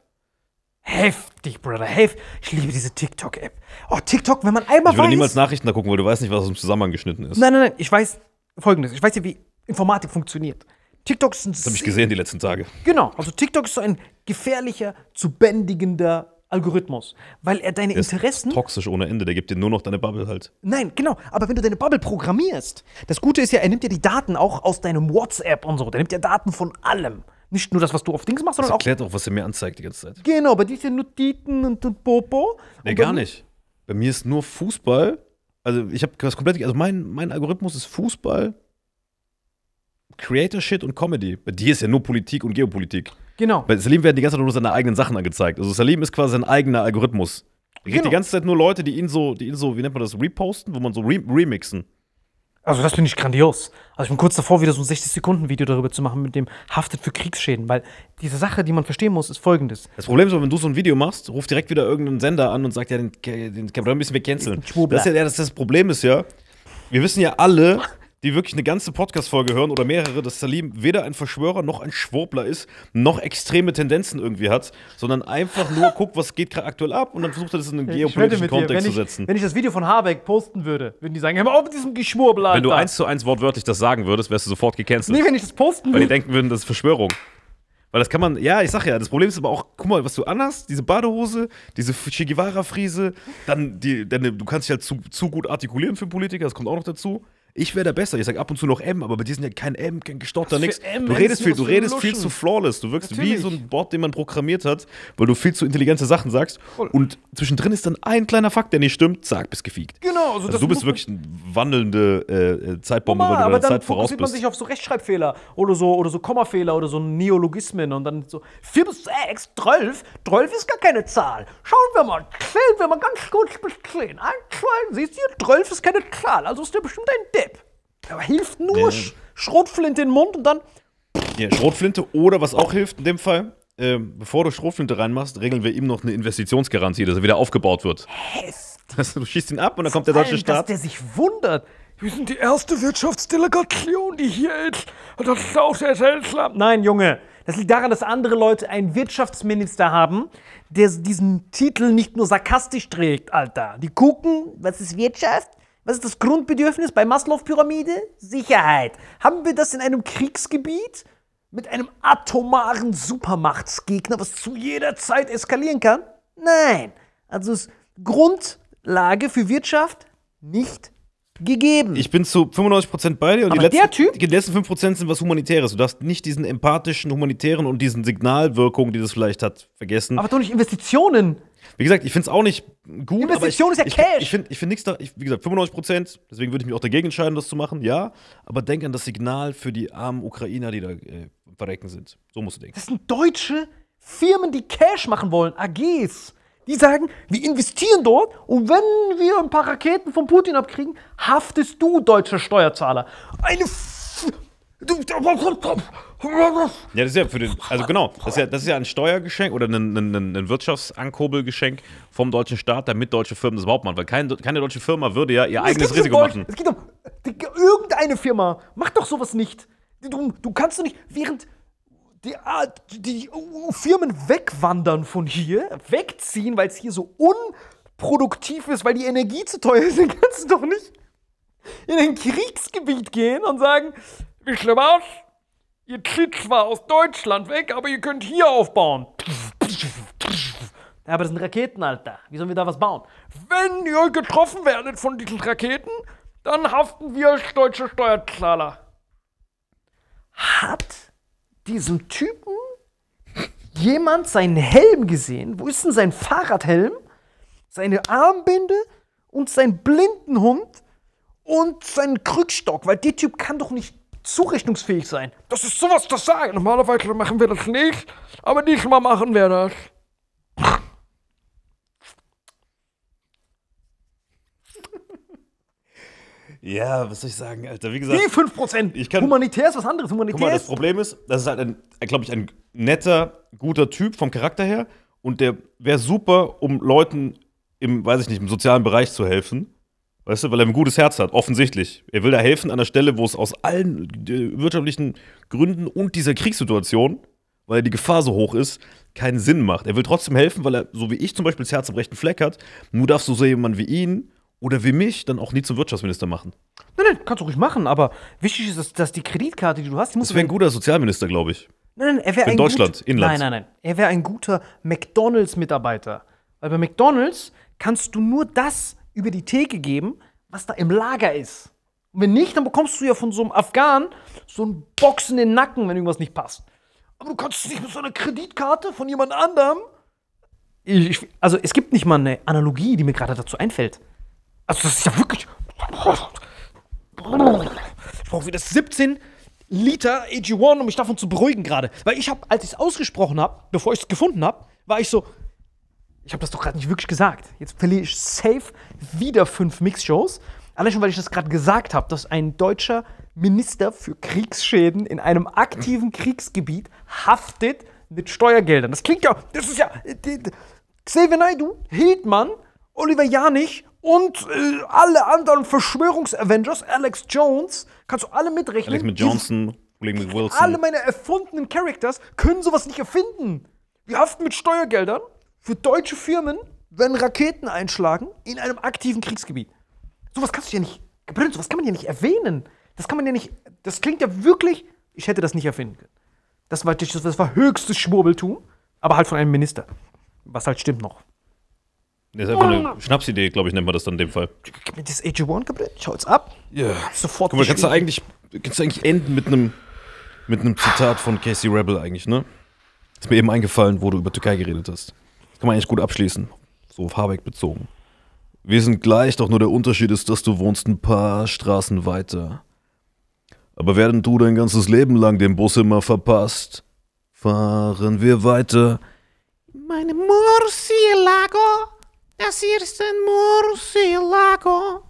Heftig, Brother, heftig. Ich liebe diese TikTok-App. Oh, TikTok, wenn man einmal Ich würde weiß. niemals Nachrichten da gucken, weil du weißt nicht, was aus dem Zusammenhang geschnitten ist. nein, nein, nein, ich weiß folgendes. Ich weiß ja, wie Informatik funktioniert. TikTok ist ein. Das habe ich gesehen die letzten Tage. Genau, also TikTok ist so ein gefährlicher, zu bändigender Algorithmus, weil er deine Der ist Interessen. toxisch ohne Ende, der gibt dir nur noch deine Bubble halt. Nein, genau. Aber wenn du deine Bubble programmierst, das Gute ist ja, er nimmt ja die Daten auch aus deinem WhatsApp und so. Der nimmt ja Daten von allem. Nicht nur das, was du auf Dings machst, Das sondern auch. erklärt auch, was er mir anzeigt die ganze Zeit. Genau, bei dir ist ja nur Titen und, und Popo. Nee, Und gar nicht. Bei mir ist nur Fußball. Also ich habe das komplett, also mein, mein Algorithmus ist Fußball, Creator Shit und Comedy. Bei dir ist ja nur Politik und Geopolitik. Genau. Bei Salim werden die ganze Zeit nur seine eigenen Sachen angezeigt. Also Salim ist quasi sein eigener Algorithmus. Er kriegt Genau. die ganze Zeit nur Leute, die ihn so, die ihn so, wie nennt man das, reposten, wo man so re remixen. Also das finde ich grandios. Also ich bin kurz davor, wieder so ein 60-Sekunden-Video darüber zu machen mit dem haftet für Kriegsschäden, weil diese Sache, die man verstehen muss, ist folgendes. Das Problem ist, wenn du so ein Video machst, ruft direkt wieder irgendein Sender an und sagt, ja, den, den man müssen wir canceln. Das, ist ja, das, das Problem ist ja, wir wissen ja alle, die wirklich eine ganze Podcast-Folge hören oder mehrere, dass Salim weder ein Verschwörer noch ein Schwurbler ist, noch extreme Tendenzen irgendwie hat, sondern einfach nur guckt, was geht gerade aktuell ab und dann versucht er das in einen geopolitischen Kontext zu setzen. wenn ich das Video von Habeck posten würde, würden die sagen, hör mal auf mit diesem Geschwurbel, Alter. Wenn du eins zu eins wortwörtlich das sagen würdest, wärst du sofort gecancelt. Nee, wenn ich das posten Weil die würde. denken würden, das ist Verschwörung. Weil das kann man, ja, ich sag ja, das Problem ist aber auch, guck mal, was du anhast, diese Badehose, diese Che Guevara-Friese, dann die, deine, du kannst dich halt zu, zu gut artikulieren für einen Politiker, das kommt auch noch dazu. Ich wäre da besser, ich sag ab und zu noch M, aber bei dir sind ja kein M, kein gestotter, nix. M? Du redest viel, du redest viel zu flawless, du wirkst wie Natürlich. so ein Bot, den man programmiert hat, weil du viel zu intelligente Sachen sagst und zwischendrin ist dann ein kleiner Fakt, der nicht stimmt, zack, bist gefiegt. Genau, also Also das du bist wirklich eine wandelnde äh, äh, Zeitbombe, Normal, weil du aber dann Zeit voraus fokussiert man bist. sich auf so Rechtschreibfehler oder so, oder so Kommafehler oder so Neologismen und dann so 4 bis 6, 12, 12 ist gar keine Zahl. Schauen wir mal, zählen wir mal ganz kurz bis 10. 1, 2, siehst du, 12 ist keine Zahl, also ist der bestimmt ein Depp. Aber hilft nur Sch Schrotflinte in den Mund und dann Ja, Schrotflinte oder was auch hilft in dem Fall, ähm, bevor du Schrotflinte reinmachst, regeln wir ihm noch eine Investitionsgarantie, dass er wieder aufgebaut wird. Das, du schießt ihn ab und dann kommt der deutsche Staat. dass der sich wundert. Wir sind die erste Wirtschaftsdelegation, die hier ist. Das ist auch sehr seltsam. Nein, Junge. Das liegt daran, dass andere Leute einen Wirtschaftsminister haben, der diesen Titel nicht nur sarkastisch trägt, Alter. Die gucken, was ist Wirtschaft? Was ist das Grundbedürfnis bei Maslow-Pyramide? Sicherheit. Haben wir das in einem Kriegsgebiet? Mit einem atomaren Supermachtsgegner, was zu jeder Zeit eskalieren kann? Nein. Also ist Grundlage für Wirtschaft nicht gegeben. Ich bin zu 95% bei dir und die Aber letzten, der Typ- die letzten 5% sind was Humanitäres. Du darfst nicht diesen empathischen, humanitären und diesen Signalwirkungen, die das vielleicht hat, vergessen. aber doch nicht Investitionen. wie gesagt, ich finde es auch nicht gut. Investition ich, ist ja ich, Cash. Ich finde ich find nichts da, ich, wie gesagt, 95%, deswegen würde ich mich auch dagegen entscheiden, das zu machen, ja. Aber denk an das Signal für die armen Ukrainer, die da äh, verrecken sind. So musst du denken. Das sind deutsche Firmen, die Cash machen wollen, AGs. Die sagen, wir investieren dort und wenn wir ein paar Raketen von Putin abkriegen, haftest du, deutscher Steuerzahler. Eine Ja, das ist ja für den, also genau, das ist ja, das ist ja ein Steuergeschenk oder ein, ein, ein Wirtschaftsankurbelgeschenk vom deutschen Staat, damit deutsche Firmen das überhaupt machen. Weil kein, keine deutsche Firma würde ja ihr Es eigenes Risiko um machen. Es geht um irgendeine Firma. Mach doch sowas nicht. Du, du kannst doch nicht, während die, die Firmen wegwandern von hier, wegziehen, weil es hier so unproduktiv ist, weil die Energie zu teuer ist, dann kannst du doch nicht in ein Kriegsgebiet gehen und sagen, wisst ihr was? Ihr zieht zwar aus Deutschland weg, aber ihr könnt hier aufbauen. Ja, aber das sind Raketen, Alter. Wie sollen wir da was bauen? Wenn ihr getroffen werdet von diesen Raketen, dann haften wir als deutsche Steuerzahler. Hat diesem Typen jemand seinen Helm gesehen? Wo ist denn sein Fahrradhelm? Seine Armbinde und sein Blindenhund und seinen Krückstock? Weil der Typ kann doch nicht zurechnungsfähig sein. Das ist sowas, das sagen. Normalerweise machen wir das nicht, aber diesmal machen wir das. Ja, was soll ich sagen, Alter? Wie gesagt, Wie 5%? Ich kann- Humanitär ist was anderes. guck mal, Humanitär das. Problem ist, das ist halt ein, glaube ich, ein netter, guter Typ vom Charakter her und der wäre super, um Leuten im, weiß ich nicht, im sozialen Bereich zu helfen. Weißt du, weil er ein gutes Herz hat, offensichtlich. Er will da helfen an der Stelle, wo es aus allen äh, wirtschaftlichen Gründen und dieser Kriegssituation, weil die Gefahr so hoch ist, keinen Sinn macht. Er will trotzdem helfen, weil er, so wie ich zum Beispiel, das Herz am rechten Fleck hat. Nur darfst du so jemanden wie ihn oder wie mich dann auch nie zum Wirtschaftsminister machen. Nein, nein, kannst du ruhig machen, aber wichtig ist, dass, dass die Kreditkarte, die du hast, die muss Das wäre ein guter Sozialminister, glaube ich. Nein, nein, er wäre In ein Deutschland, gut, Inland. Nein, nein, nein. Er wäre ein guter McDonalds-Mitarbeiter. Weil bei McDonalds kannst du nur das über die Theke geben, was da im Lager ist. Und wenn nicht, dann bekommst du ja von so einem Afghan so einen Box in den Nacken, wenn irgendwas nicht passt. Aber du kannst es nicht mit so einer Kreditkarte von jemand anderem. Ich, also es gibt nicht mal eine Analogie, die mir gerade dazu einfällt. Also das ist ja wirklich. Ich brauche wieder 17 Liter AG1, um mich davon zu beruhigen gerade. Weil ich habe, als ich es ausgesprochen habe, bevor ich es gefunden habe, war ich so, ich habe das doch gerade nicht wirklich gesagt. Jetzt verliere ich safe wieder fünf Mixshows. Allein schon, weil ich das gerade gesagt habe, dass ein deutscher Minister für Kriegsschäden in einem aktiven Kriegsgebiet haftet mit Steuergeldern. Das klingt ja, das ist ja, Xavier Naidoo, Hildmann, Oliver Janich und äh, alle anderen Verschwörungsavengers, Alex Jones, kannst du alle mitrechnen. Alex mit Johnson, William mit Wilson. alle meine erfundenen Characters können sowas nicht erfinden. Wir haften mit Steuergeldern für deutsche Firmen, wenn Raketen einschlagen in einem aktiven Kriegsgebiet. Sowas kannst du ja nicht, sowas kann man ja nicht erwähnen. Das kann man ja nicht, das klingt ja wirklich, ich hätte das nicht erfinden können. Das war, das war höchstes Schwurbeltum, aber halt von einem Minister. Was halt stimmt noch. Das ist einfach eine Schnapsidee, glaube ich, nennt man das dann in dem Fall. Gib mir das AG1, Gabriel, schau jetzt ab. Ja. Sofort Guck mal, kannst du eigentlich, kannst du eigentlich enden mit einem mit einem Zitat von Casey Rebel eigentlich, ne? Ist mir eben eingefallen, wo du über Türkei geredet hast. Das kann man eigentlich gut abschließen. So auf Habeck bezogen. Wir sind gleich, doch nur der Unterschied ist, dass du wohnst ein paar Straßen weiter. Aber während du dein ganzes Leben lang den Bus immer verpasst, fahren wir weiter. Meine Murcielago, das hier ist ein Murcielago.